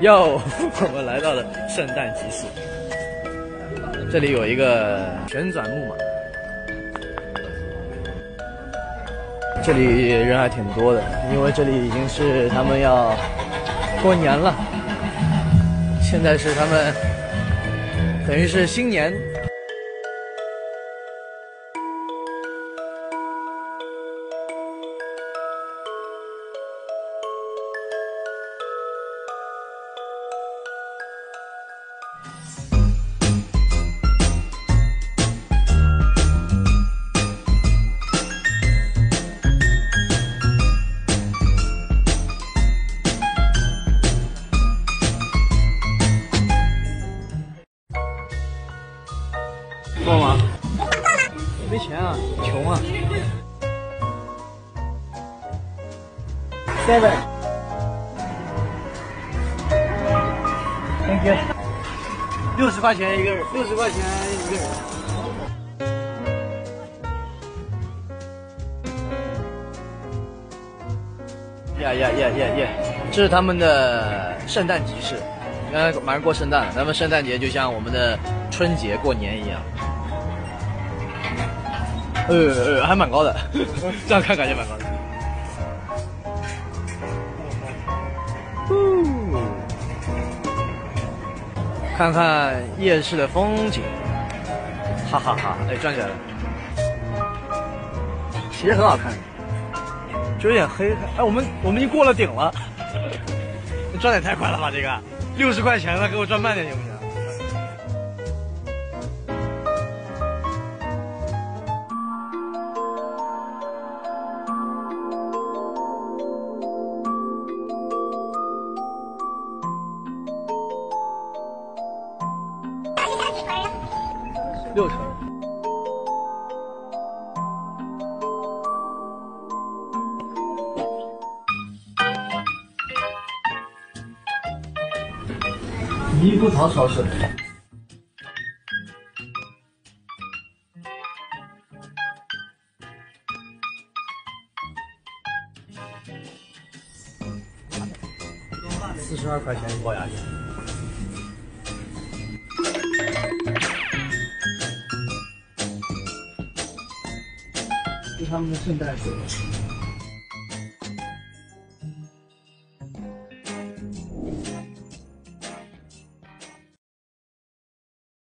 哟，我们来到了圣诞集市，这里有一个旋转木马，这里人还挺多的，因为这里已经是他们要过年了，现在是他们等于是新年。没钱啊，穷啊。Seven。Thank you。六十块钱一个人，六十块钱一个人。呀呀呀呀呀！这是他们的圣诞集市，刚才马上过圣诞了，咱们圣诞节就像我们的春节过年一样。呃呃，还蛮高的，这样看感觉蛮高的。看看夜市的风景，哈哈哈！哎，转起来了，其实很好看，就有点黑。哎，我们我们已经过了顶了，转的也太快了吧！这个六十块钱了，给我转慢点行不行？六成。尼布曹超市。四十二块钱一包牙签。是他们的圣诞树。